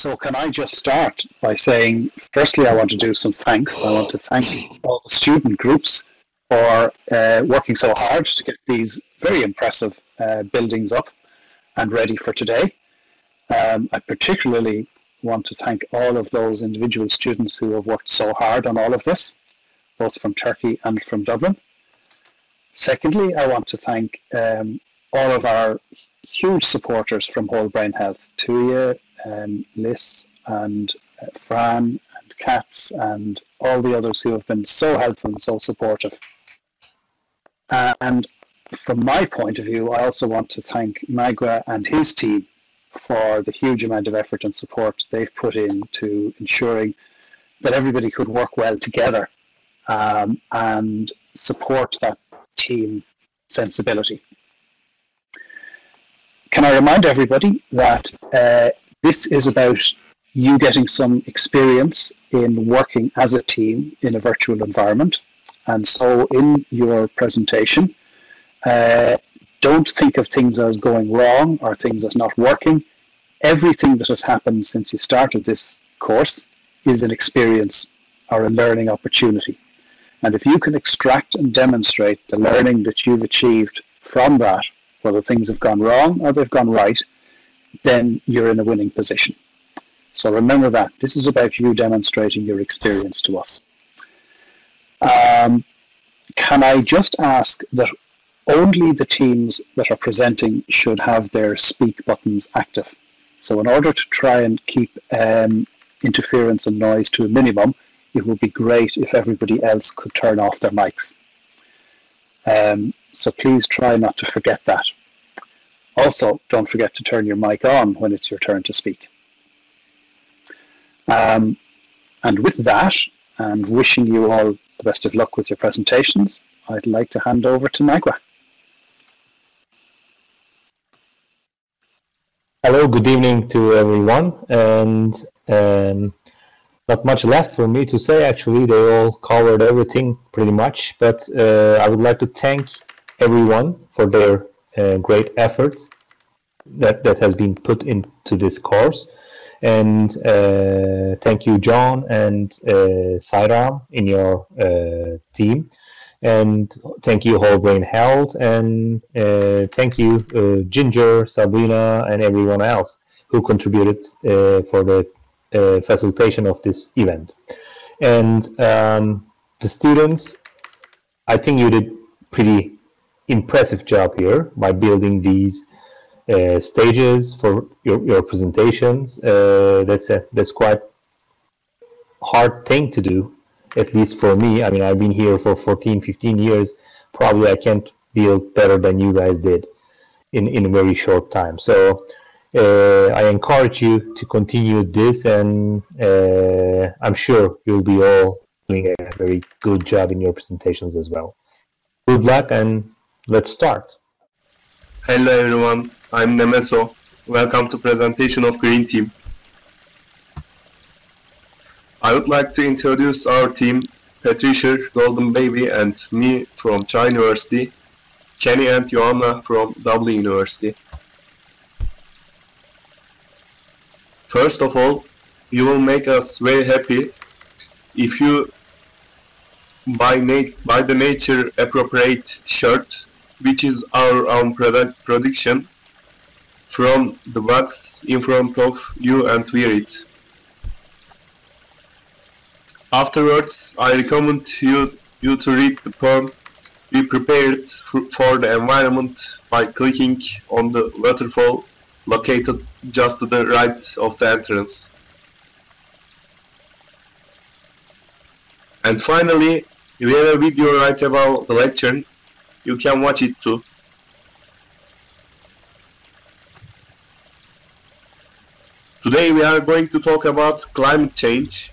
So, can I just start by saying, firstly, I want to do some thanks. I want to thank all the student groups for uh, working so hard to get these very impressive uh, buildings up and ready for today. Um, I particularly want to thank all of those individual students who have worked so hard on all of this, both from Turkey and from Dublin. Secondly, I want to thank um, all of our huge supporters from Whole Brain Health, Tuya, um, Liz, and uh, Fran, and Katz, and all the others who have been so helpful and so supportive. Uh, and from my point of view, I also want to thank Magua and his team for the huge amount of effort and support they've put into ensuring that everybody could work well together um, and support that team sensibility. Can I remind everybody that uh, this is about you getting some experience in working as a team in a virtual environment. And so, in your presentation, uh, don't think of things as going wrong or things as not working. Everything that has happened since you started this course is an experience or a learning opportunity. And if you can extract and demonstrate the learning that you've achieved from that, whether things have gone wrong or they've gone right, then you're in a winning position. So remember that. This is about you demonstrating your experience to us. Um, can I just ask that only the teams that are presenting should have their speak buttons active? So in order to try and keep um, interference and noise to a minimum, it would be great if everybody else could turn off their mics. Um, so please try not to forget that. Also, don't forget to turn your mic on when it's your turn to speak. Um, and with that, and wishing you all the best of luck with your presentations, I'd like to hand over to Magua. Hello, good evening to everyone. And um, not much left for me to say, actually. They all covered everything pretty much. But uh, I would like to thank everyone for their uh, great effort that, that has been put into this course. And uh, thank you, John and uh, Sitearm in your uh, team. And thank you, Whole Brain Health. And uh, thank you, uh, Ginger, Sabrina, and everyone else who contributed uh, for the facilitation of this event. And um, the students, I think you did pretty impressive job here by building these uh, stages for your, your presentations. Uh, that's a that's quite hard thing to do, at least for me. I mean, I've been here for 14, 15 years. Probably I can't build better than you guys did in, in a very short time. So uh, I encourage you to continue this, and uh, I'm sure you'll be all doing a very good job in your presentations as well. Good luck, and let's start. Hello everyone, I'm Nemeso. Welcome to presentation of Green Team. I would like to introduce our team, Patricia, Golden Baby, and me from Çağ University, Kenny and Joanna from Dublin University. First of all, you will make us very happy if you buy, buy the nature appropriate shirt which is our own product production from the box in front of you and wear it. Afterwards, I recommend you, you to read the poem we prepared for the environment by clicking on the waterfall located just to the right of the entrance. And finally, we have a video right about the lecture you can watch it too. Today we are going to talk about climate change.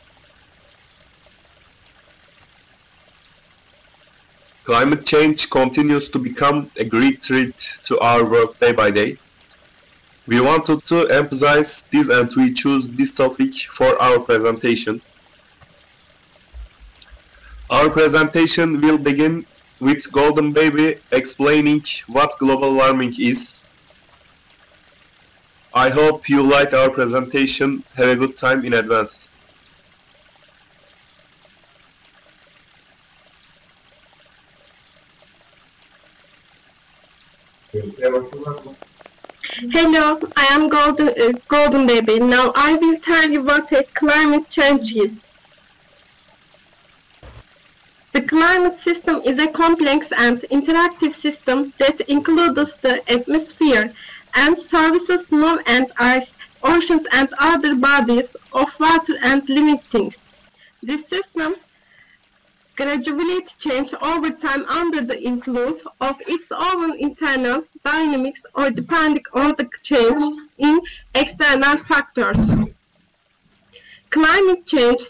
Climate change continues to become a great threat to our world day by day. We wanted to emphasize this and we choose this topic for our presentation. Our presentation will begin with Golden Baby explaining what global warming is. I hope you like our presentation. Have a good time in advance. Hello, I am Golden, uh, Golden Baby. Now I will tell you what a climate change is. The climate system is a complex and interactive system that includes the atmosphere and services moon and ice, oceans and other bodies of water and living things. This system gradually changes over time under the influence of its own internal dynamics or depending on the change in external factors. Climate change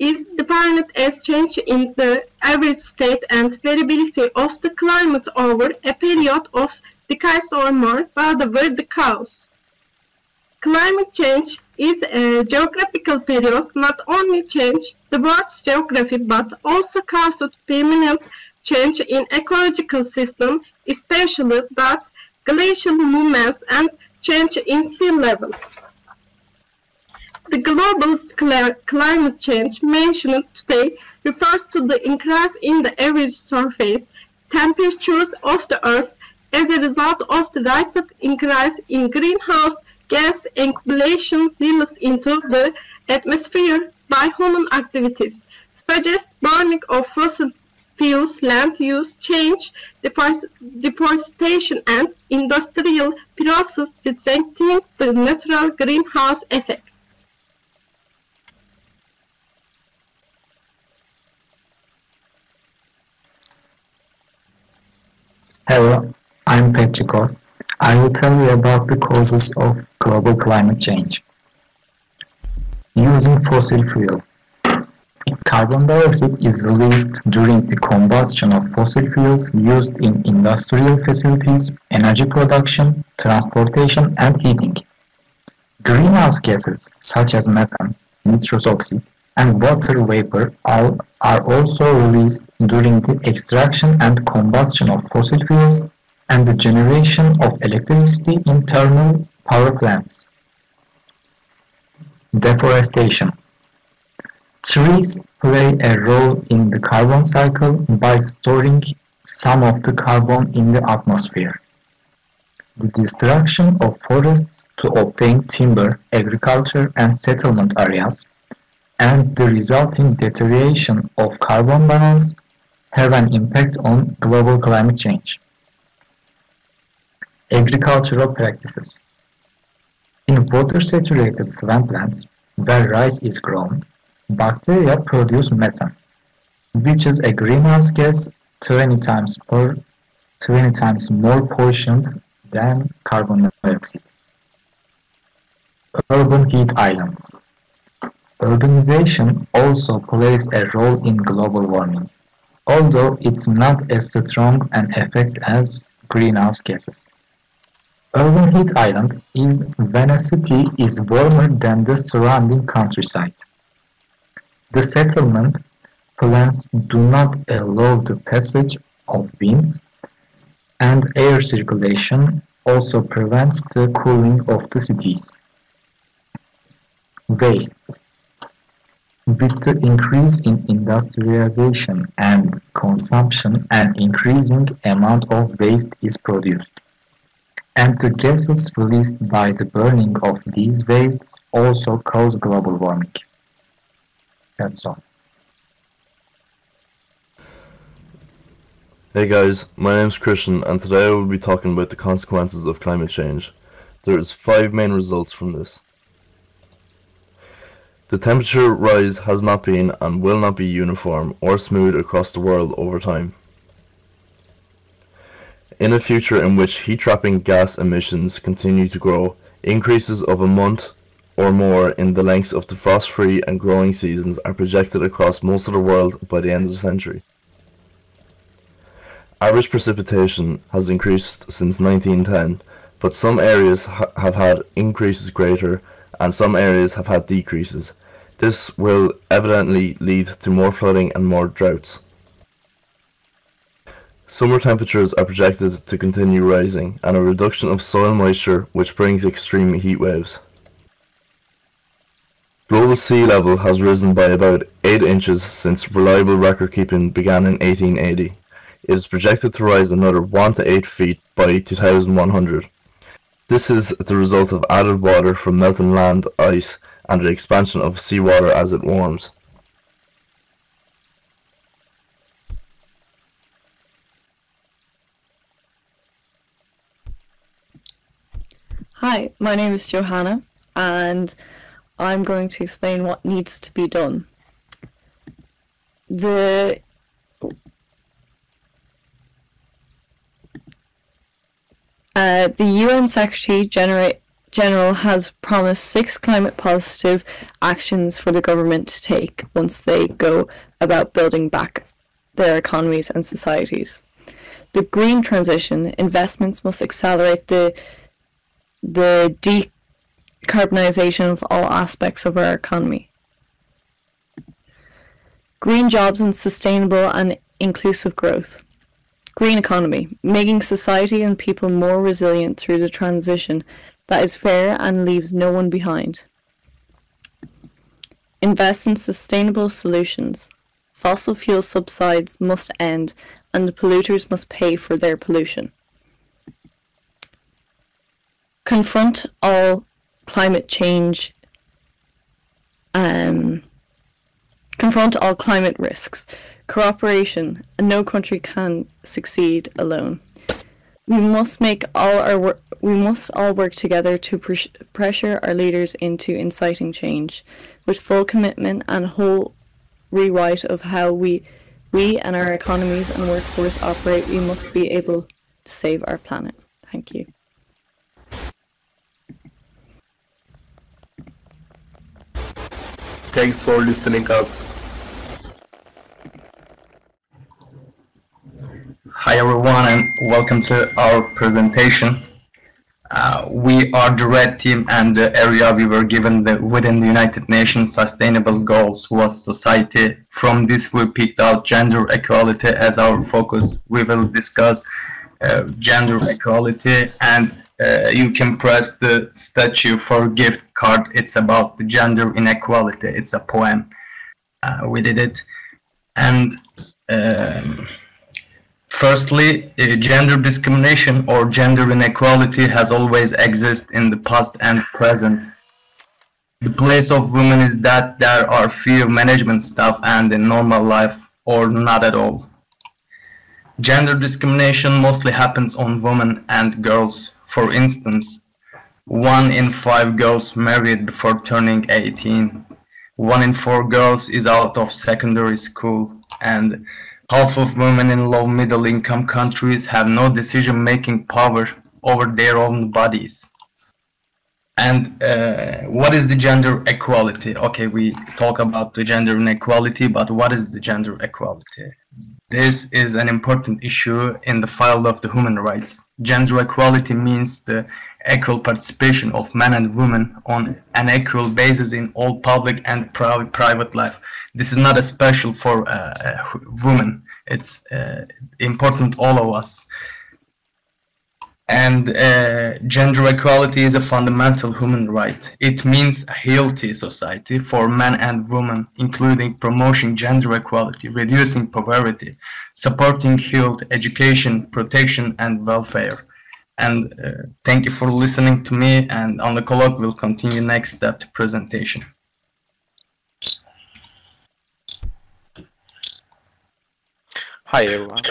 is defined as change in the average state and variability of the climate over a period of decades or more, whatever the word the cause. Climate change is a geographical period not only change the world's geography but also causes permanent change in ecological system, especially that glacial movements and change in sea level. The global cl climate change mentioned today refers to the increase in the average surface temperatures of the Earth as a result of the rapid increase in greenhouse gas accumulation released into the atmosphere by human activities, such as burning of fossil fuels, land use, change, deforestation, and industrial processes strengthening the natural greenhouse effect. Hello, I'm Petrikor. I will tell you about the causes of global climate change. Using fossil fuel. Carbon dioxide is released during the combustion of fossil fuels used in industrial facilities, energy production, transportation, and heating. Greenhouse gases such as methane, nitrous oxide, and water vapor are, are also released during the extraction and combustion of fossil fuels and the generation of electricity in thermal power plants. Deforestation. Trees play a role in the carbon cycle by storing some of the carbon in the atmosphere. The destruction of forests to obtain timber, agriculture and settlement areas, and the resulting deterioration of carbon balance have an impact on global climate change. Agricultural practices In water-saturated swamplands, where rice is grown, bacteria produce methane, which is a greenhouse gas 20 times, per, 20 times more potent than carbon dioxide. Urban heat islands. Urbanization also plays a role in global warming, although it's not as strong an effect as greenhouse gases. Urban heat island is when a city is warmer than the surrounding countryside. The settlement plans do not allow the passage of winds, and air circulation also prevents the cooling of the cities. Wastes With the increase in industrialization and consumption, an increasing amount of waste is produced and the gases released by the burning of these wastes also cause global warming. That's all. Hey guys, my name is Christian and today I will be talking about the consequences of climate change. There is five main results from this. The temperature rise has not been and will not be uniform or smooth across the world over time. In a future in which heat-trapping gas emissions continue to grow, increases of a month or more in the lengths of the frost-free and growing seasons are projected across most of the world by the end of the century. Average precipitation has increased since 1910, but some areas ha have had increases greater and some areas have had decreases. This will evidently lead to more flooding and more droughts. Summer temperatures are projected to continue rising, and a reduction of soil moisture which brings extreme heat waves. Global sea level has risen by about 8 inches since reliable record keeping began in 1880. It is projected to rise another 1 to 8 feet by 2100. This is the result of added water from melting land ice and the expansion of seawater as it warms. Hi, my name is Johanna, and I'm going to explain what needs to be done. The uh, the UN Secretary General General has promised six climate positive actions for the government to take once they go about building back their economies and societies. The green transition investments must accelerate the the decarbonisation of all aspects of our economy. Green jobs and sustainable and inclusive growth. Green economy, making society and people more resilient through the transition that is fair and leaves no one behind. Invest in sustainable solutions. Fossil fuel subsides must end and the polluters must pay for their pollution confront all climate change, um, confront all climate risks. Cooperation, no country can succeed alone. We must make all our work. We must all work together to pr- pressure our leaders into inciting change, with full commitment and whole rewrite of how we, we and our economies and workforce operate. We must be able to save our planet. Thank you. Thanks for listening us. Hi everyone and welcome to our presentation. Uh, we are the red team and the area we were given the, within the United Nations sustainable goals was society. From this we picked out gender equality as our focus. We will discuss uh, gender equality and uh, you can press the statue for gift card. It's about the gender inequality. It's a poem. Uh, we did it. And um, firstly, uh, gender discrimination or gender inequality has always existed in the past and present. The place of women is that there are few management staff and in normal life or not at all. Gender discrimination mostly happens on women and girls for instance, one in five girls married before turning 18. One in four girls is out of secondary school. And half of women in low middle income countries have no decision making power over their own bodies. And uh, what is the gender equality? Okay, we talk about the gender inequality, but what is the gender equality? This is an important issue in the field of the human rights. Gender equality means the equal participation of men and women on an equal basis in all public and private life. This is not a special for uh, women. It's uh, important all of us and uh, gender equality is a fundamental human right. It means a healthy society for men and women, including promoting gender equality, reducing poverty, supporting health, education, protection, and welfare. And uh, thank you for listening to me, and on the colloque we'll continue next step presentation. Hi everyone.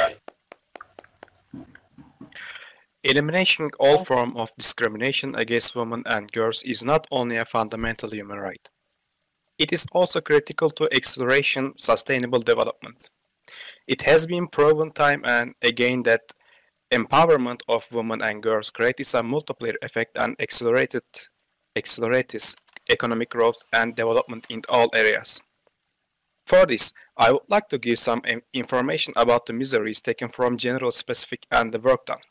Eliminating all oh. form of discrimination against women and girls is not only a fundamental human right. It is also critical to acceleration sustainable development. It has been proven time and again that empowerment of women and girls creates a multiplier effect and accelerated accelerates economic growth and development in all areas. For this, I would like to give some eh, information about the miseries taken from general specific and the work done.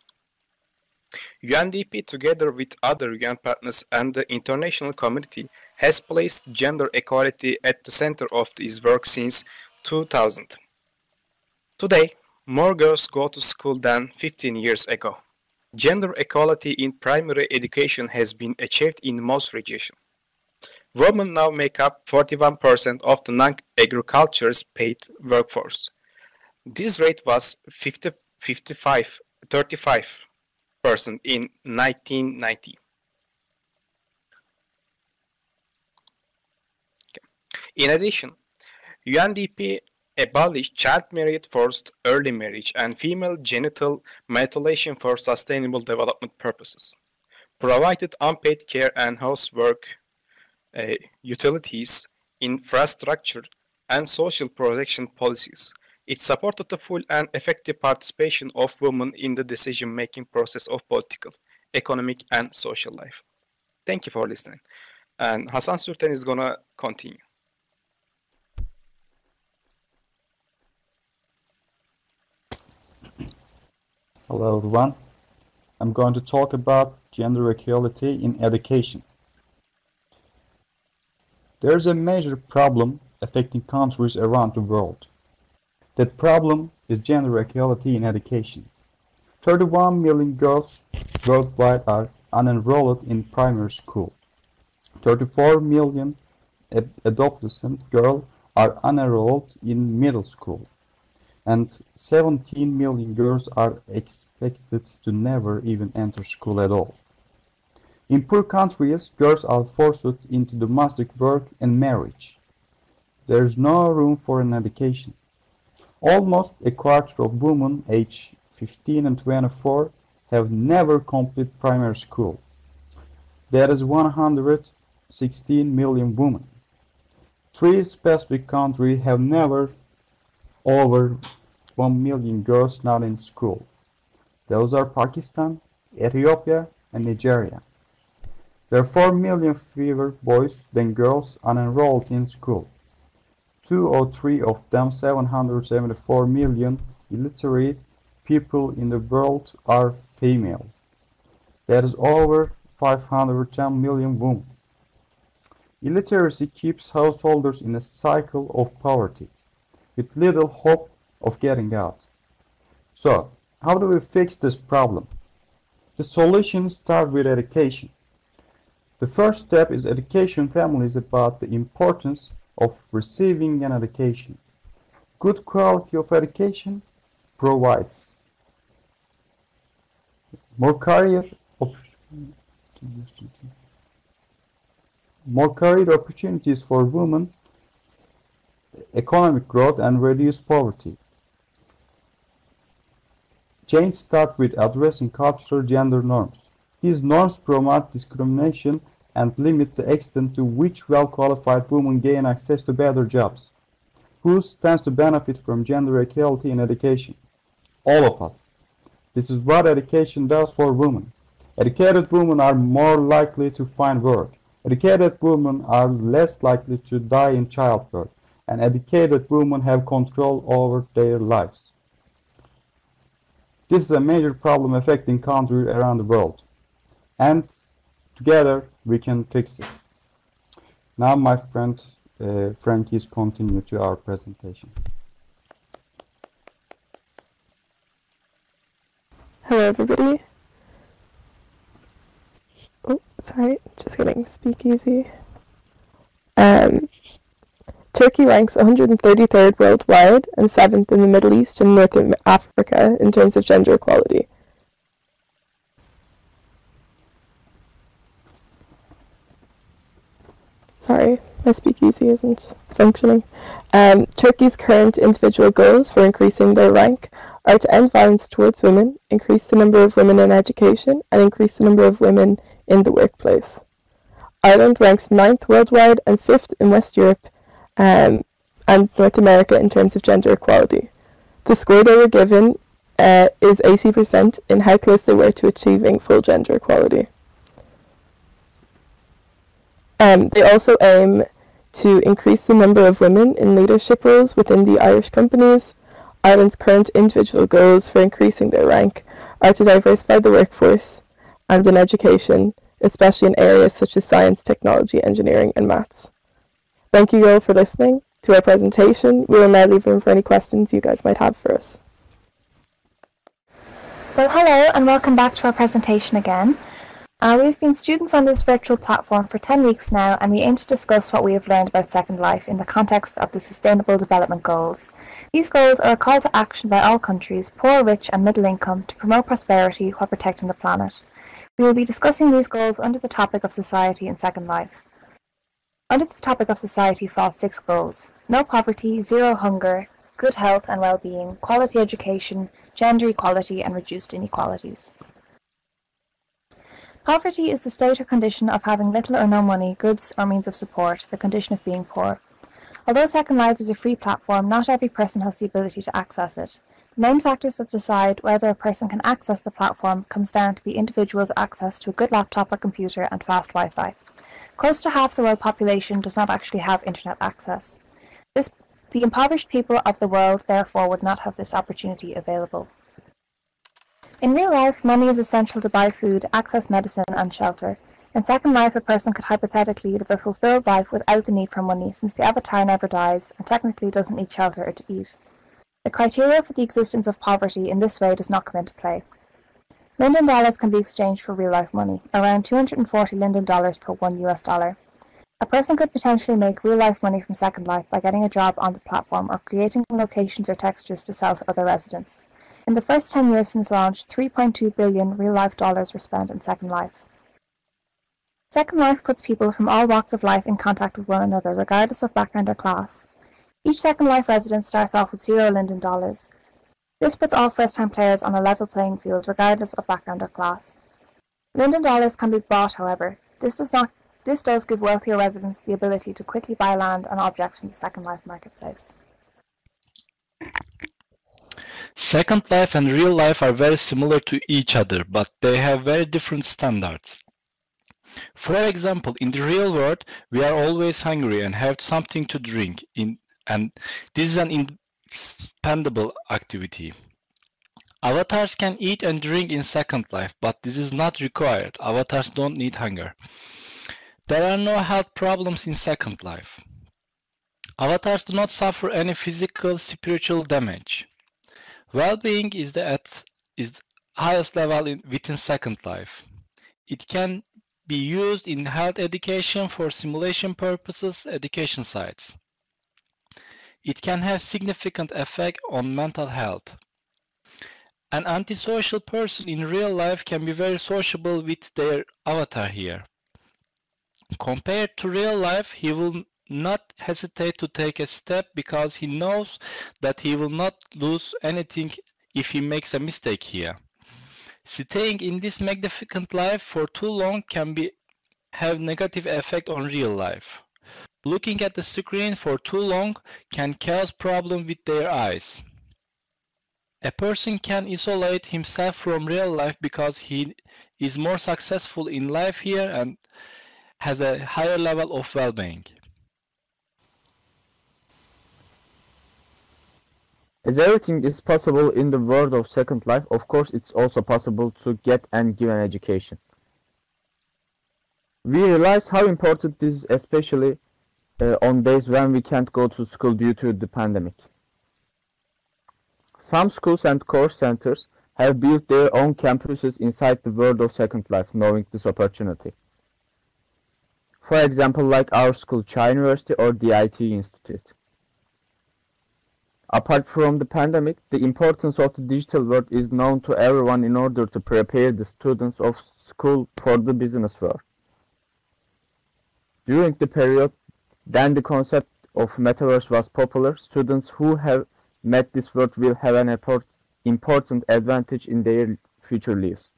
UNDP, together with other UN partners and the international community, has placed gender equality at the center of its work since 2000. Today, more girls go to school than 15 years ago. Gender equality in primary education has been achieved in most regions. Women now make up 41% of the non-agriculture's paid workforce. This rate was 50, 55, 35% in 1990. In addition, UNDP abolished child marriage, forced early marriage, and female genital mutilation for sustainable development purposes, provided unpaid care and housework uh, utilities, infrastructure, and social protection policies. It supported the full and effective participation of women in the decision-making process of political, economic, and social life. Thank you for listening. And Hasan Sürten is gonna continue. Hello everyone. I'm going to talk about gender equality in education. There's a major problem affecting countries around the world. That problem is gender equality in education. 31 million girls worldwide are unenrolled in primary school. 34 million ad adolescent girls are unenrolled in middle school and 17 million girls are expected to never even enter school at all. In poor countries, girls are forced into domestic work and marriage. There is no room for an education. Almost a quarter of women aged 15 and 24 have never completed primary school. That is 116 million women. Three specific countries have never over 1 million girls not in school. Those are Pakistan, Ethiopia, and Nigeria. There are 4 million fewer boys than girls unenrolled in school. Two or three of them, 774 million illiterate people in the world, are female. That is over 510 million women. Illiteracy keeps householders in a cycle of poverty, with little hope of getting out. So, how do we fix this problem? The solution starts with education. The first step is education families about the importance of receiving an education. Good quality of education provides more career more career opportunities for women, economic growth, and reduce poverty. Change starts with addressing cultural gender norms. These norms promote discrimination and limit the extent to which well-qualified women gain access to better jobs. Who stands to benefit from gender equality in education? All of us. This is what education does for women. Educated women are more likely to find work. Educated women are less likely to die in childbirth. And educated women have control over their lives. This is a major problem affecting countries around the world. And together we can fix it. Now my friend uh, Frankie's continue to our presentation. Hello everybody. Oh, sorry, just getting speakeasy. Um, Turkey ranks 133rd worldwide and 7th in the Middle East and North Africa in terms of gender equality. Sorry, my speakeasy isn't functioning. Um, Turkey's current individual goals for increasing their rank are to end violence towards women, increase the number of women in education, and increase the number of women in the workplace. Ireland ranks 9th worldwide and 5th in West Europe um, and North America in terms of gender equality. The score they were given uh, is 80% in how close they were to achieving full gender equality. Um, they also aim to increase the number of women in leadership roles within the Irish companies. Ireland's current individual goals for increasing their rank are to diversify the workforce and in education, especially in areas such as science, technology, engineering and maths. Thank you all for listening to our presentation. We will now leave room for any questions you guys might have for us. Well, hello and welcome back to our presentation again. Uh, we've been students on this virtual platform for 10 weeks now and we aim to discuss what we have learned about Second Life in the context of the Sustainable Development Goals. These goals are a call to action by all countries, poor, rich and middle income, to promote prosperity while protecting the planet. We will be discussing these goals under the topic of society in Second Life. Under the topic of society fall six goals. No poverty, zero hunger, good health and well-being, quality education, gender equality and reduced inequalities. Poverty is the state or condition of having little or no money, goods or means of support, the condition of being poor. Although Second Life is a free platform, not every person has the ability to access it. The main factors that decide whether a person can access the platform comes down to the individual's access to a good laptop or computer and fast Wi-Fi. Close to half the world population does not actually have internet access. This the impoverished people of the world, therefore, would not have this opportunity available. In real life, money is essential to buy food, access medicine, and shelter. In Second Life, a person could hypothetically live a fulfilled life without the need for money, since the avatar never dies and technically doesn't need shelter or to eat. The criteria for the existence of poverty in this way does not come into play. Linden dollars can be exchanged for real life money, around 240 Linden dollars per one US dollar. A person could potentially make real-life money from Second Life by getting a job on the platform or creating locations or textures to sell to other residents. In the first 10 years since launch, 3.2 billion real-life dollars were spent in Second Life. Second Life puts people from all walks of life in contact with one another, regardless of background or class. Each Second Life resident starts off with zero Linden dollars. This puts all first-time players on a level playing field, regardless of background or class. Linden dollars can be bought, however. This does not this does give wealthier residents the ability to quickly buy land and objects from the Second Life marketplace. Second Life and real life are very similar to each other, but they have very different standards. For example, in the real world, we are always hungry and have something to drink, in, and this is an indispensable activity. Avatars can eat and drink in Second Life, but this is not required. Avatars don't need hunger. There are no health problems in Second Life. Avatars do not suffer any physical, spiritual damage. Well-being is the at is highest level in, within Second Life. It can be used in health education for simulation purposes, education sites. It can have significant effect on mental health. An antisocial person in real life can be very sociable with their avatar here. Compared to real life, he will not hesitate to take a step because he knows that he will not lose anything if he makes a mistake here. Staying in this magnificent life for too long can be have negative effect on real life. Looking at the screen for too long can cause problem with their eyes. A person can isolate himself from real life because he is more successful in life here and has a higher level of well-being. As everything is possible in the world of Second Life, of course it's also possible to get and give an education. We realize how important this is especially uh, on days when we can't go to school due to the pandemic. Some schools and course centers have built their own campuses inside the world of Second Life knowing this opportunity for example like our school, Çağ University or the IT Institute. Apart from the pandemic, the importance of the digital world is known to everyone in order to prepare the students of school for the business world. During the period, then the concept of metaverse was popular, students who have met this world will have an important advantage in their future lives.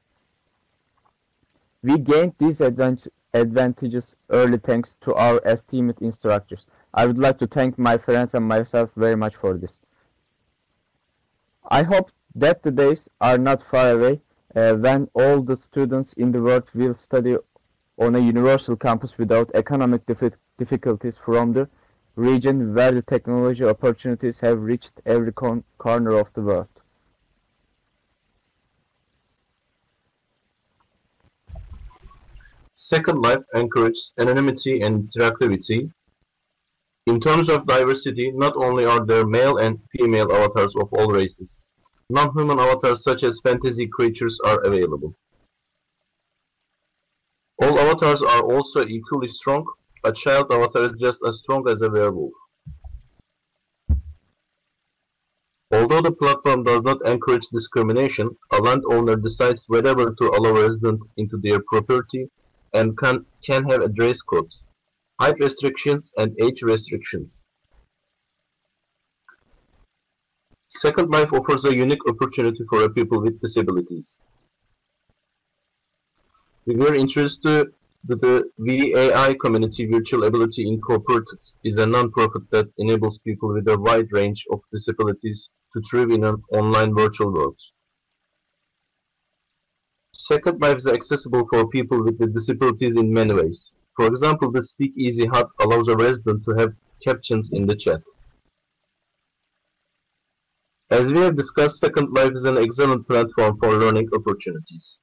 We gained these advantages advantages early thanks to our esteemed instructors. I would like to thank my friends and myself very much for this. I hope that the days are not far away uh, when all the students in the world will study on a universal campus without economic difficulties from the region where the technology opportunities have reached every corner of the world. Second Life encourages anonymity and interactivity. In terms of diversity, not only are there male and female avatars of all races, Non-human avatars such as fantasy creatures are available. All avatars are also equally strong. A child avatar is just as strong as a werewolf. Although the platform does not encourage discrimination, a landowner decides whether to allow a resident into their property and can, can have a dress code, height restrictions, and age restrictions. Second Life offers a unique opportunity for people with disabilities. We were interested to the VAI Community Virtual Ability Incorporated is a non-profit that enables people with a wide range of disabilities to thrive in an online virtual world. Second Life is accessible for people with disabilities in many ways. For example, the Speak Easy Hut allows a resident to have captions in the chat. As we have discussed, Second Life is an excellent platform for learning opportunities.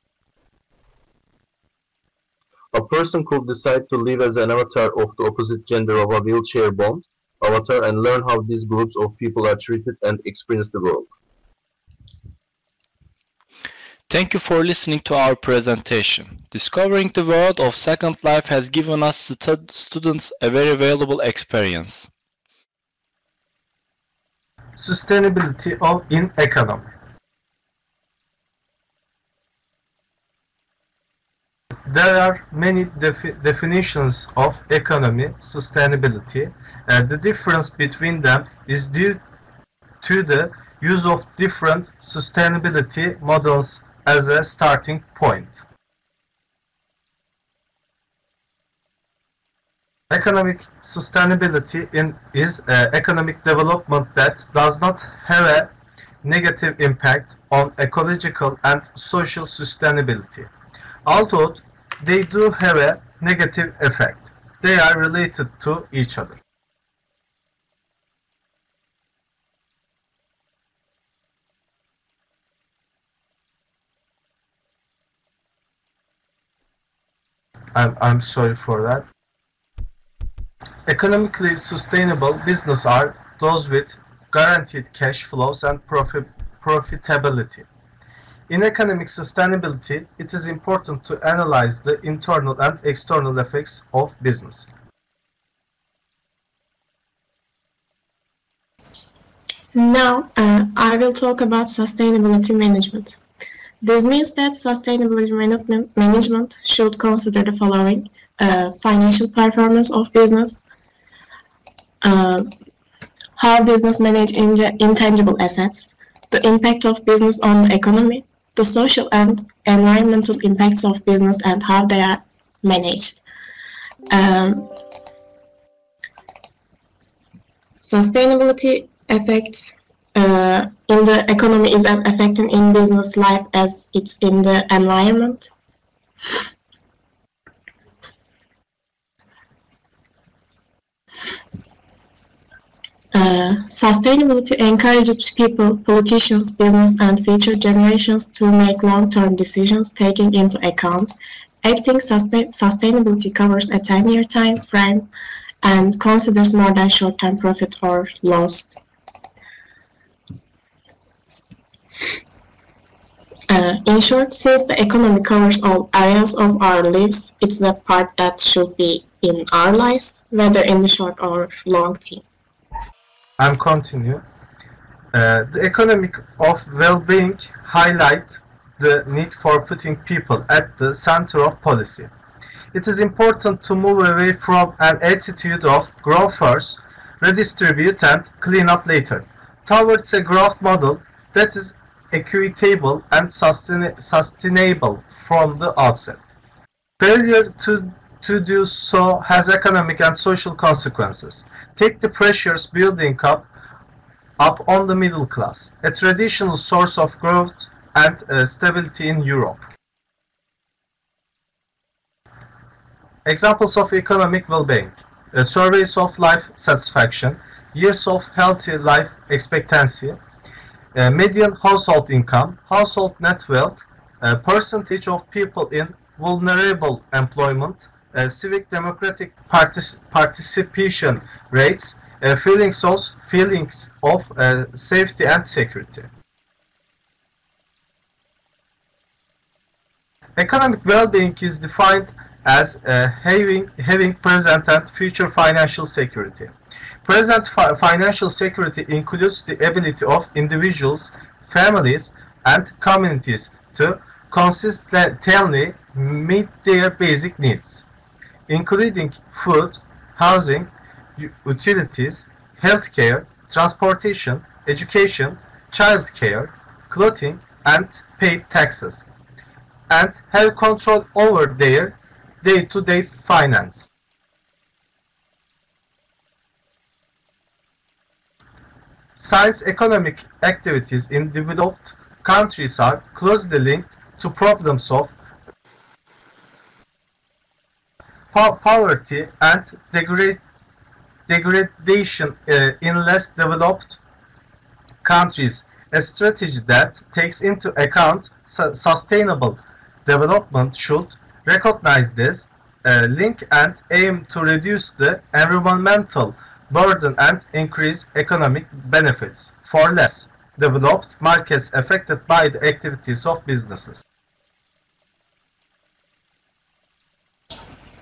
A person could decide to live as an avatar of the opposite gender of a wheelchair-bound avatar and learn how these groups of people are treated and experience the world. Thank you for listening to our presentation. Discovering the world of Second Life has given us stu students a very valuable experience. Sustainability of in economy. There are many defi definitions of economy sustainability. Uh, the difference between them is due to the use of different sustainability models as a starting point. Economic sustainability in, is uh, economic development that does not have a negative impact on ecological and social sustainability. Although they do have a negative effect, they are related to each other. I'm, I'm sorry for that. Economically sustainable business are those with guaranteed cash flows and profit, profitability. In economic sustainability, it is important to analyze the internal and external effects of business. Now, uh, I will talk about sustainability management. This means that sustainability management should consider the following uh, financial performance of business, uh, how business manage intangible assets, the impact of business on the economy, the social and environmental impacts of business and how they are managed. Um, sustainability affects uh, in the economy is as affecting in business life as it's in the environment. Uh, sustainability encourages people, politicians, business, and future generations to make long-term decisions taking into account acting sustain sustainability covers a 10-year time frame and considers more than short-term profit or loss. Uh, in short, since the economy covers all areas of our lives, it's the part that should be in our lives, whether in the short or long term. I'm continue. Uh, the economic of well-being highlight the need for putting people at the center of policy. It is important to move away from an attitude of grow first, redistribute and clean up later, towards a growth model that is equitable and sustain sustainable from the outset. Failure to, to do so has economic and social consequences. Take the pressures building up, up on the middle class, a traditional source of growth and uh, stability in Europe. Examples of economic well-being, uh, surveys of life satisfaction, years of healthy life expectancy, uh, median household income, household net wealth, uh, percentage of people in vulnerable employment, uh, civic democratic partic participation rates, uh, feelings of, feelings of uh, safety and security. Economic well-being is defined as having, having present and future financial security. Present fi financial security includes the ability of individuals, families, and communities to consistently meet their basic needs, including food, housing, utilities, healthcare, transportation, education, childcare, clothing, and paid taxes, and have control over their day-to-day -day finance. Science economic activities in developed countries are closely linked to problems of poverty and degradation uh, in less developed countries, a strategy that takes into account su sustainable development should recognize this uh, link and aim to reduce the environmental burden and increase economic benefits for less developed markets affected by the activities of businesses.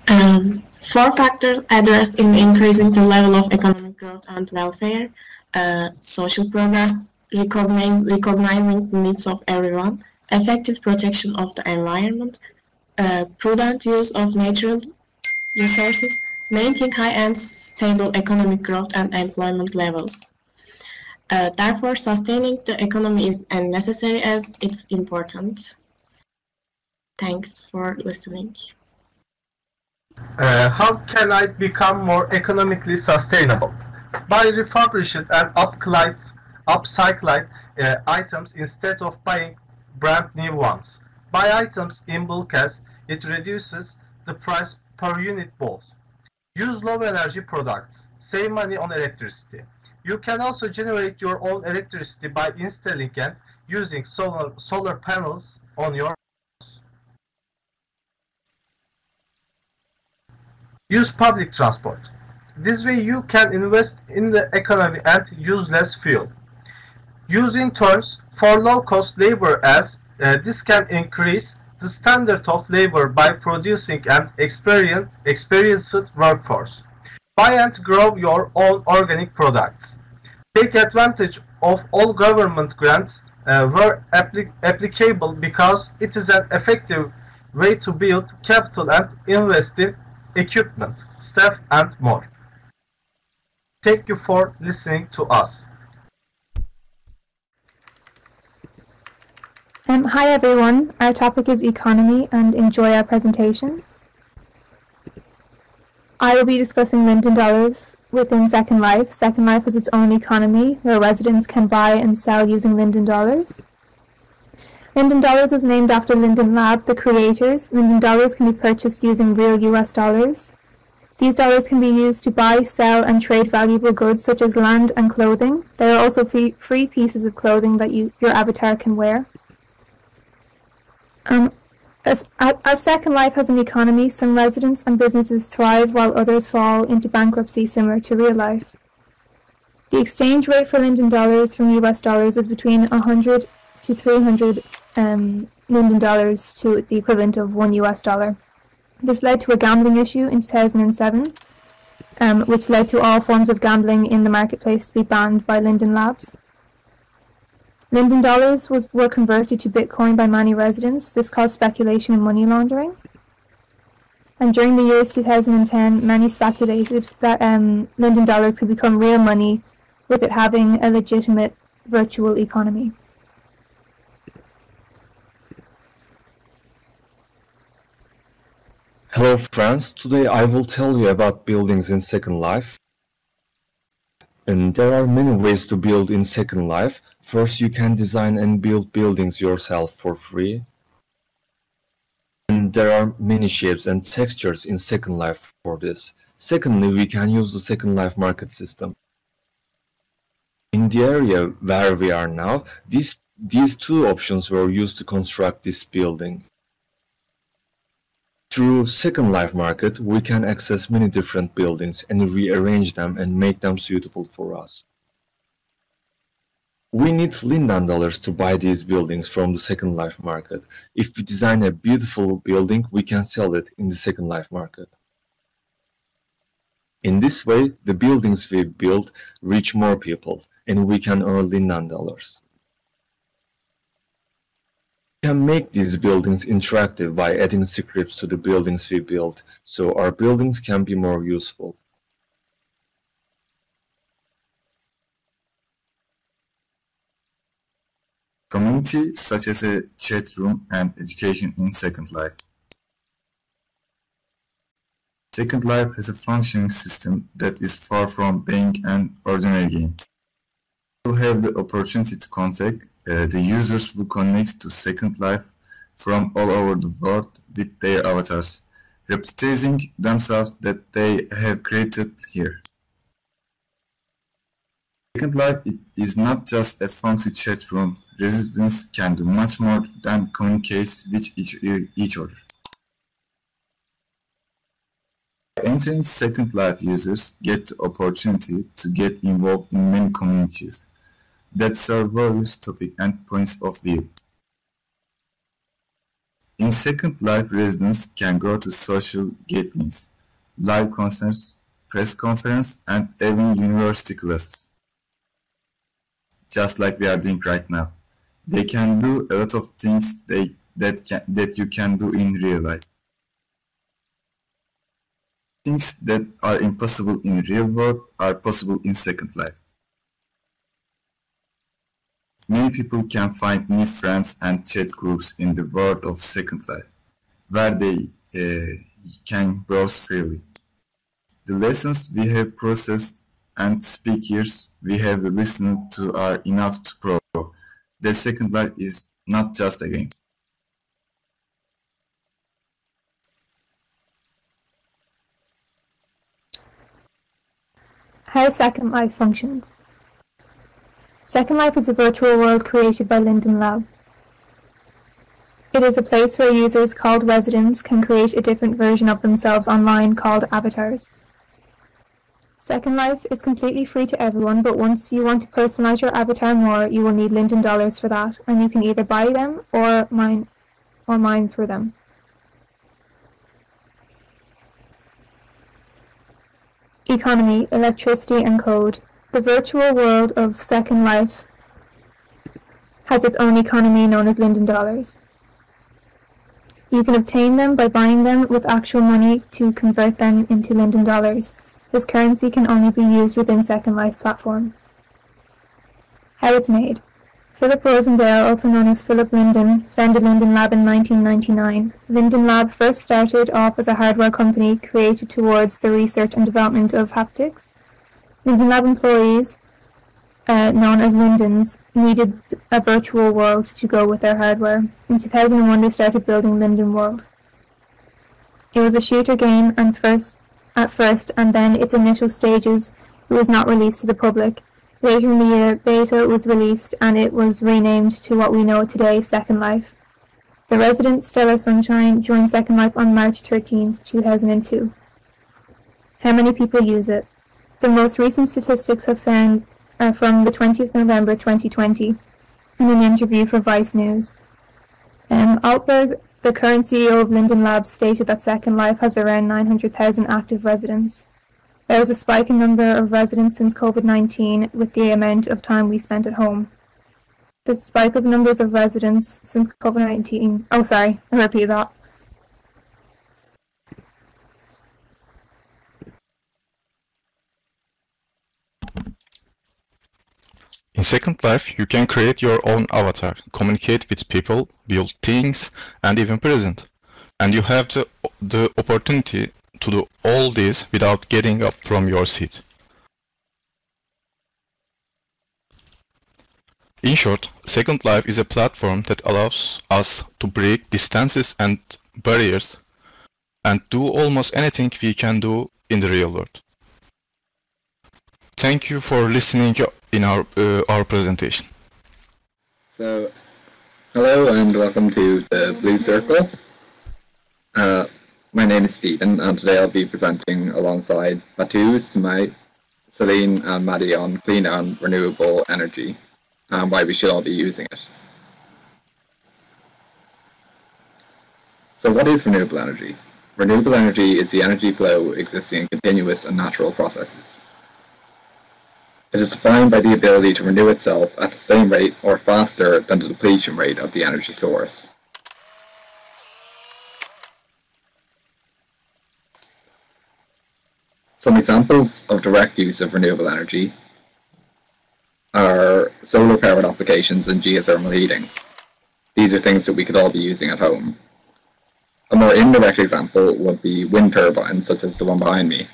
Um, four factors addressed in increasing the level of economic growth and welfare, uh, social progress, recognize, recognizing the needs of everyone, effective protection of the environment, uh, prudent use of natural resources, maintain high and stable economic growth and employment levels. Uh, therefore, sustaining the economy is as necessary as it's important. Thanks for listening. Uh, how can I become more economically sustainable? By refurbishing and upcycling uh, items instead of buying brand new ones. Buy items in bulk as it reduces the price per unit both. Use low energy products. Save money on electricity. You can also generate your own electricity by installing and using solar, solar panels on your house. Use public transport. This way you can invest in the economy and use less fuel. Use interns for low-cost labor as uh, this can increase the standard of labor by producing an experienced, experienced workforce. Buy and grow your own organic products. Take advantage of all government grants uh, where applic applicable because it is an effective way to build capital and invest in equipment, staff, and more. Thank you for listening to us. Um, hi everyone, our topic is economy and enjoy our presentation. I will be discussing Linden Dollars within Second Life. Second Life is its own economy where residents can buy and sell using Linden Dollars. Linden Dollars was named after Linden Lab, the creators. Linden Dollars can be purchased using real US dollars. These dollars can be used to buy, sell, and trade valuable goods such as land and clothing. There are also free pieces of clothing that you, your avatar can wear. Um, as, Second Life has an economy, some residents and businesses thrive while others fall into bankruptcy similar to real life. The exchange rate for Linden dollars from US dollars is between 100 to 300 um, Linden dollars to the equivalent of one US dollar. This led to a gambling issue in 2007, um, which led to all forms of gambling in the marketplace to be banned by Linden Labs. Linden dollars was, were converted to Bitcoin by many residents. This caused speculation and money laundering. And during the years 2010, many speculated that um, Linden dollars could become real money with it having a legitimate virtual economy. Hello friends, today I will tell you about buildings in Second Life. And there are many ways to build in Second Life. First, you can design and build buildings yourself for free. And there are many shapes and textures in Second Life for this. Secondly, we can use the Second Life market system. In the area where we are now, these, these two options were used to construct this building. Through Second Life Market, we can access many different buildings and rearrange them and make them suitable for us. We need Linden dollars to buy these buildings from the Second Life market. If we design a beautiful building, we can sell it in the Second Life market. In this way, the buildings we build reach more people, and we can earn Linden dollars. We can make these buildings interactive by adding scripts to the buildings we build, so our buildings can be more useful. Community such as a chat room and education in Second Life. Second Life has a functioning system that is far from being an ordinary game. Will have the opportunity to contact uh, the users who connect to Second Life from all over the world with their avatars, replicating themselves that they have created here. Second Life is not just a fancy chat room. Residents can do much more than communicate with each, each other. Entering Second Life users get the opportunity to get involved in many communities that serve various topics and points of view. In Second Life residents can go to social gatherings, live concerts, press conference and even university classes. Just like we are doing right now. They can do a lot of things they, that, can, that you can do in real life. Things that are impossible in real world are possible in Second Life. Many people can find new friends and chat groups in the world of Second Life, where they uh, can browse freely. The lessons we have processed and speakers we have listened to are enough to prove that Second Life is not just a game. How Second Life functions. Second Life is a virtual world created by Linden Lab. It is a place where users called residents can create a different version of themselves online called avatars. Second Life is completely free to everyone, but once you want to personalize your avatar more, you will need Linden dollars for that, and you can either buy them or mine or mine for them. Economy, electricity and code. The virtual world of Second Life has its own economy known as Linden dollars. You can obtain them by buying them with actual money to convert them into Linden dollars. This currency can only be used within Second Life platform. How it's made. Philip Rosedale, also known as Philip Linden, founded Linden Lab in 1999. Linden Lab first started off as a hardware company created towards the research and development of haptics. Linden Lab employees, uh, known as Lindens, needed a virtual world to go with their hardware. In 2001 they started building Linden World. It was a shooter game and first, at first and then its initial stages it was not released to the public. Later in the year, beta was released and it was renamed to what we know today, Second Life. The resident Steller Sunshine joined Second Life on March 13, 2002. How many people use it? The most recent statistics have found are from the 20th November 2020 in an interview for Vice News. Um, Altberg, the current CEO of Linden Labs, stated that Second Life has around 900,000 active residents. There was a spike in number of residents since COVID-19 with the amount of time we spent at home. The spike of numbers of residents since COVID-19... Oh, sorry, I repeat that. In Second Life, you can create your own avatar, communicate with people, build things, and even present. And you have the, the opportunity to do all this without getting up from your seat. In short, Second Life is a platform that allows us to break distances and barriers and do almost anything we can do in the real world. Thank you for listening in our, uh, our presentation. So, hello and welcome to the Blue Circle. Uh, my name is Stephen, and today I'll be presenting alongside Batu, Sumai, Celine, and Maddie on clean and renewable energy. and why we should all be using it. So what is renewable energy? Renewable energy is the energy flow existing in continuous and natural processes. It is defined by the ability to renew itself at the same rate or faster than the depletion rate of the energy source. Some examples of direct use of renewable energy are solar powered applications and geothermal heating. These are things that we could all be using at home. A more indirect example would be wind turbines, such as the one behind me.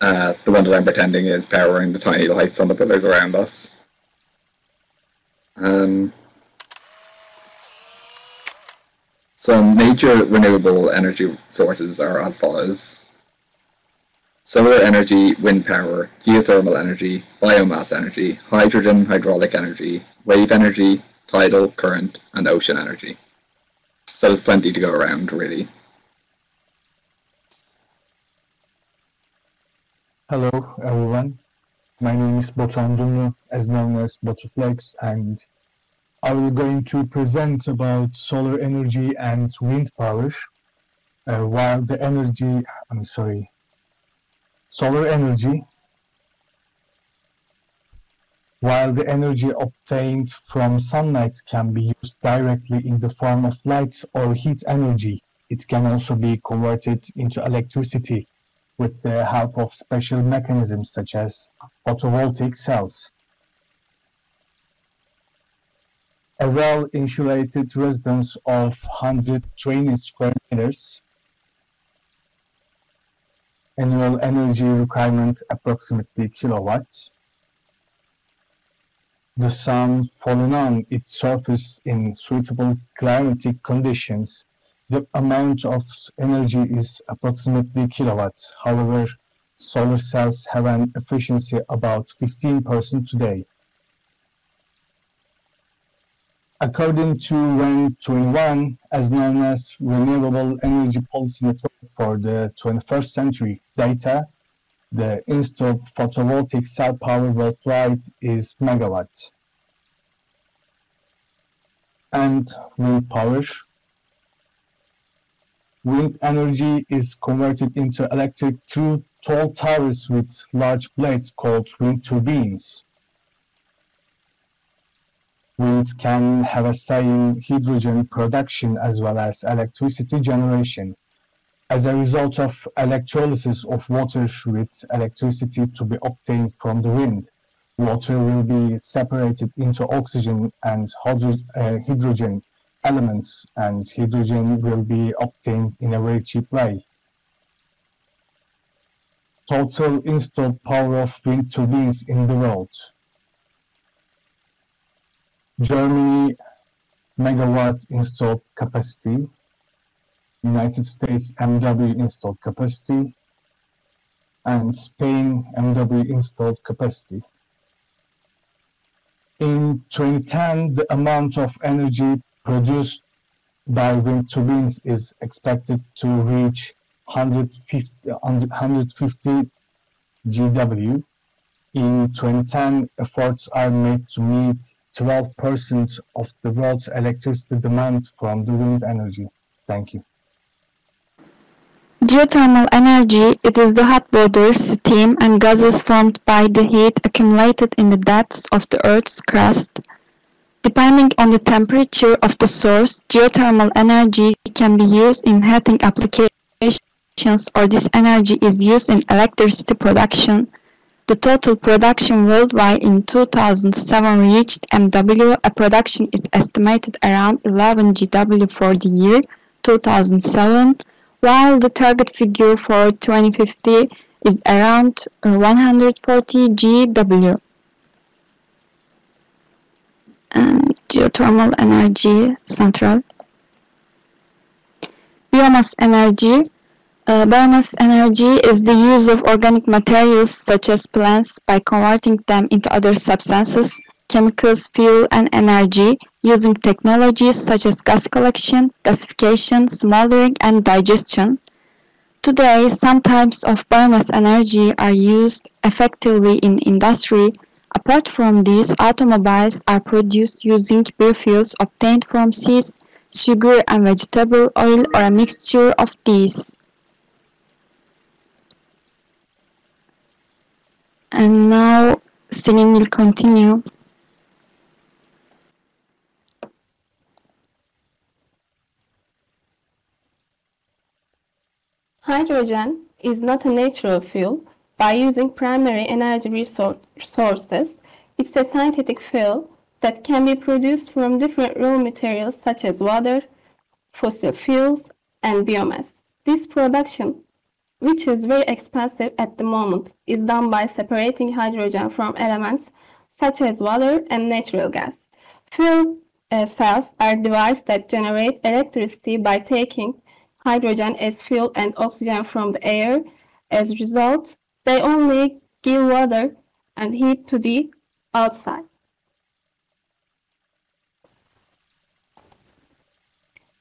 Uh, the one that I'm pretending is powering the tiny lights on the pillars around us. Um, some major renewable energy sources are as follows. Solar energy, wind power, geothermal energy, biomass energy, hydrogen, hydraulic energy, wave energy, tidal, current, and ocean energy. So there's plenty to go around, really. Hello, everyone. My name is Botan as known as Botuflex, and I will going to present about solar energy and wind power. Uh, while the energy, I'm sorry, solar energy, while the energy obtained from sunlight can be used directly in the form of light or heat energy, it can also be converted into electricity with the help of special mechanisms such as photovoltaic cells. A well-insulated residence of 120 square meters annual energy requirement approximately kilowatts. The sun falling on its surface in suitable climatic conditions, the amount of energy is approximately kilowatts. However, solar cells have an efficiency about 15% today. According to REN 21, as known as Renewable Energy Policy Network for the 21st century data, the installed photovoltaic cell power worldwide is megawatts. And wind power. Wind energy is converted into electric through tall towers with large blades called wind turbines winds can have a say in hydrogen production as well as electricity generation. As a result of electrolysis of water with electricity to be obtained from the wind, water will be separated into oxygen and uh, hydrogen elements and hydrogen will be obtained in a very cheap way. Total installed power of wind turbines in the world Germany megawatt installed capacity, United States MW installed capacity, and Spain MW installed capacity. In 2010, the amount of energy produced by wind turbines is expected to reach 150, 150 GW. In 2010, efforts are made to meet 12% of the world's electricity demand from the wind energy. Thank you. Geothermal energy, it is the hot water, steam and gases formed by the heat accumulated in the depths of the Earth's crust. Depending on the temperature of the source, geothermal energy can be used in heating applications or this energy is used in electricity production. The total production worldwide in 2007 reached MW. A production is estimated around 11 GW for the year 2007, while the target figure for 2050 is around uh, 140 GW. Um, geothermal energy central. Biomass energy uh, biomass energy is the use of organic materials such as plants by converting them into other substances, chemicals, fuel, and energy using technologies such as gas collection, gasification, smoldering, and digestion. Today, some types of biomass energy are used effectively in industry, Apart from these, automobiles are produced using biofuels obtained from seeds, sugar and vegetable oil or a mixture of these. And now Celine will continue. Hydrogen is not a natural fuel. By using primary energy resource sources, it's a synthetic fuel that can be produced from different raw materials such as water, fossil fuels, and biomass. This production, which is very expensive at the moment, is done by separating hydrogen from elements such as water and natural gas. Fuel uh, cells are devices that generate electricity by taking hydrogen as fuel and oxygen from the air. As a result, they only give water and heat to the outside.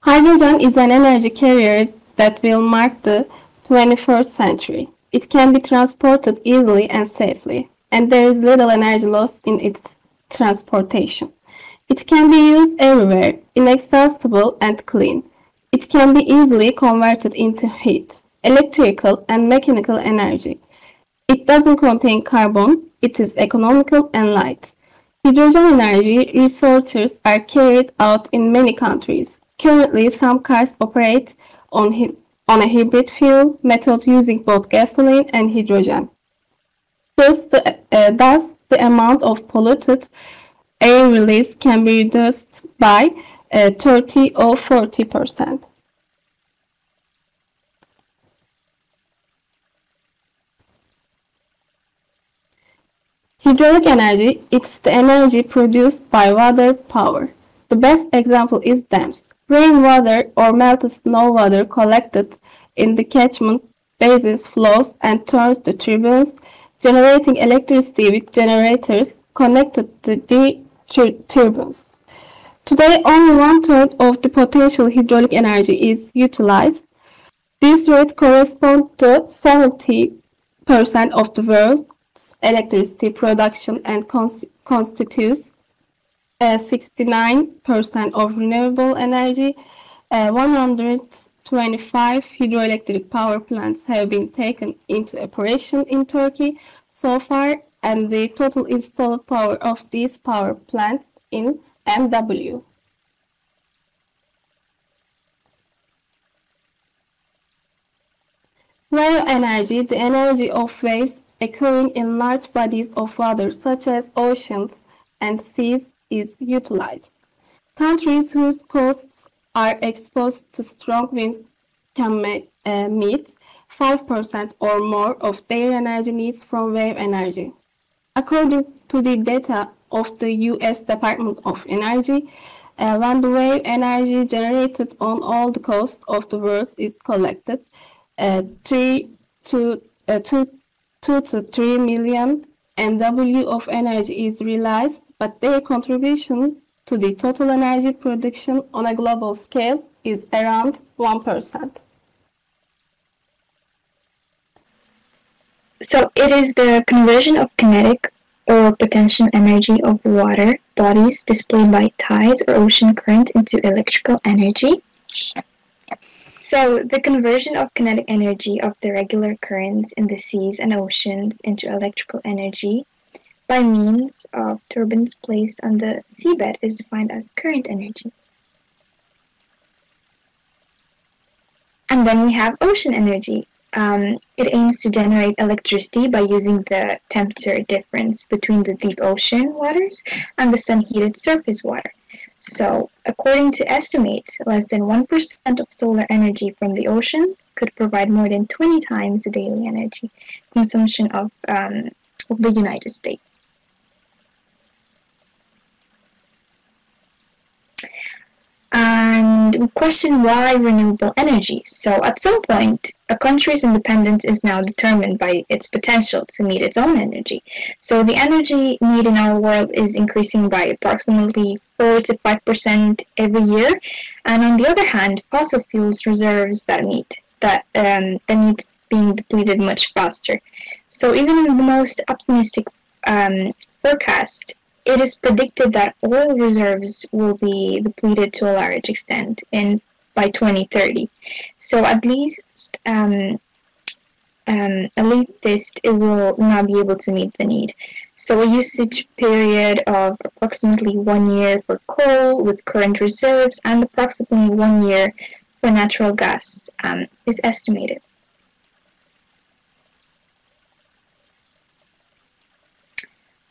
Hydrogen is an energy carrier that will mark the 21st century. It can be transported easily and safely, and there is little energy loss in its transportation. It can be used everywhere, inexhaustible and clean. It can be easily converted into heat, electrical and mechanical energy. It doesn't contain carbon, it is economical and light. Hydrogen energy researches are carried out in many countries. Currently, some cars operate on, on a hybrid fuel method using both gasoline and hydrogen. Thus the, uh, thus, the amount of polluted air release can be reduced by uh, 30 or 40 percent. Hydraulic energy is the energy produced by water power. The best example is dams. Rainwater or melted snow water collected in the catchment basins flows and turns the turbines, generating electricity with generators connected to the turbines. Today, only one-third of the potential hydraulic energy is utilized. This rate corresponds to 70% of the world's electricity production and constitutes 69% of renewable energy. Uh, 125 hydroelectric power plants have been taken into operation in Turkey so far, and the total installed power of these power plants in MW. Wave energy, the energy of waves occurring in large bodies of water such as oceans and seas is utilized. Countries whose coasts are exposed to strong winds can uh, meet 5% or more of their energy needs from wave energy. According to the data of the U.S. Department of Energy, uh, when the wave energy generated on all the coasts of the world is collected, uh, 3 to, uh, 2 2 to 3 million MW of energy is realized, but their contribution to the total energy production on a global scale is around 1%. So it is the conversion of kinetic or potential energy of water bodies displayed by tides or ocean current into electrical energy. So the conversion of kinetic energy of the regular currents in the seas and oceans into electrical energy by means of turbines placed on the seabed is defined as current energy. And then we have ocean energy. Um, it aims to generate electricity by using the temperature difference between the deep ocean waters and the sun-heated surface water. So, according to estimates, less than 1% of solar energy from the ocean could provide more than 20 times the daily energy consumption of, um, of the United States. And question why renewable energy. So at some point, a country's independence is now determined by its potential to meet its own energy. So the energy need in our world is increasing by approximately 4 to 5% every year. And on the other hand, fossil fuels reserves that need that um, that needs being depleted much faster. So even the most optimistic um, forecast, it is predicted that oil reserves will be depleted to a large extent in by 2030. So at least um, um, at least it will not be able to meet the need. So a usage period of approximately one year for coal with current reserves and approximately one year for natural gas um, is estimated.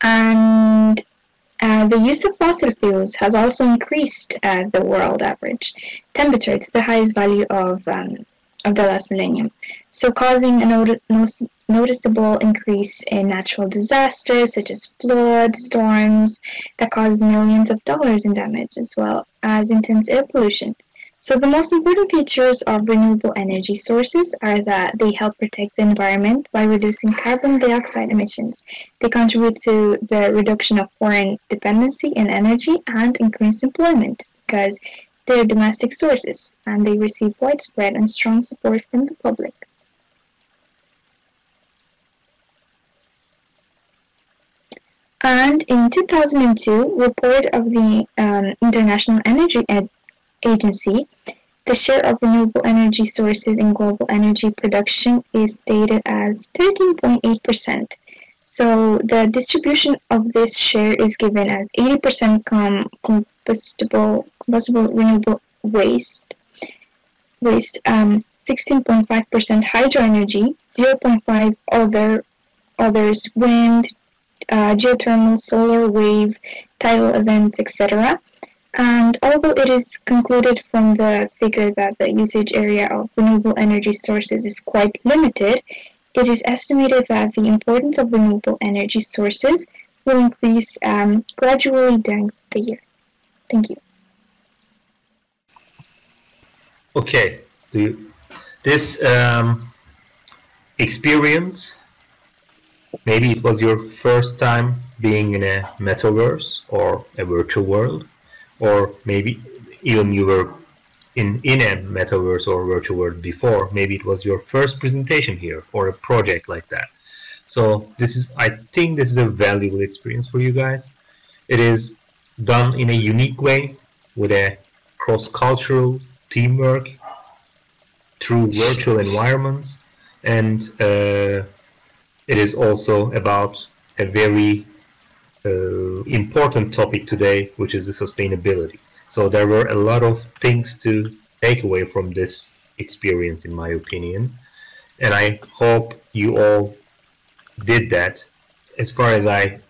And uh, the use of fossil fuels has also increased uh, the world average temperature to the highest value of um, of the last millennium, so causing a not noticeable increase in natural disasters such as floods, storms that cause millions of dollars in damage, as well as intense air pollution. So the most important features of renewable energy sources are that they help protect the environment by reducing carbon dioxide emissions. They contribute to the reduction of foreign dependency in energy and increase employment because they are domestic sources, and they receive widespread and strong support from the public. And in 2002 report of the um, International Energy Agency, the share of renewable energy sources in global energy production is stated as 13.8%. So the distribution of this share is given as 80% com compostable, compostable renewable waste, waste, um, 16.5% hydro energy, 0.5 other others wind, uh, geothermal, solar, wave, tidal events, etc. And although it is concluded from the figure that the usage area of renewable energy sources is quite limited, it is estimated that the importance of renewable energy sources will increase um, gradually during the year. Thank you. Okay, this um, experience, maybe it was your first time being in a metaverse or a virtual world, or maybe even you were in in a metaverse or virtual world before maybe it was your first presentation here or a project like that. So this is i think this is a valuable experience for you guys. It is done in a unique way with a cross-cultural teamwork through virtual environments. And uh, it is also about a very uh, important topic today which is the sustainability so there were a lot of things to take away from this experience, in my opinion. And I hope you all did that. As far as I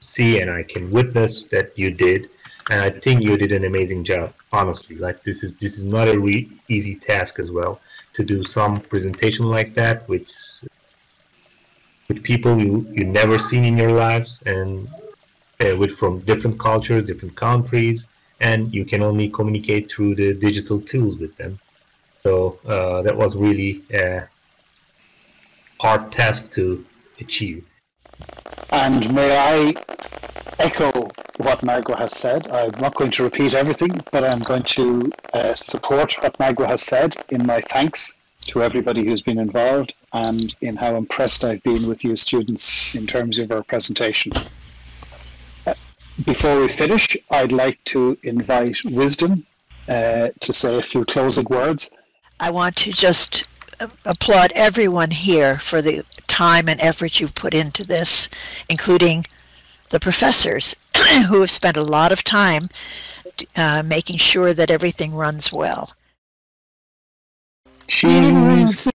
see and I can witness that you did, and I think you did an amazing job. Honestly, like this is this is not a easy task as well to do some presentation like that with with people you you never seen in your lives and uh, with from different cultures, different countries, and you can only communicate through the digital tools with them. So uh, that was really a hard task to achieve. And may I echo what Magua has said. I'm not going to repeat everything, but I'm going to uh, support what Magua has said in my thanks to everybody who's been involved and in how impressed I've been with you students in terms of our presentation. Before we finish, I'd like to invite Wisdom uh, to say a few closing words. I want to just applaud everyone here for the time and effort you've put into this, including the professors who have spent a lot of time uh, making sure that everything runs well. Cheese.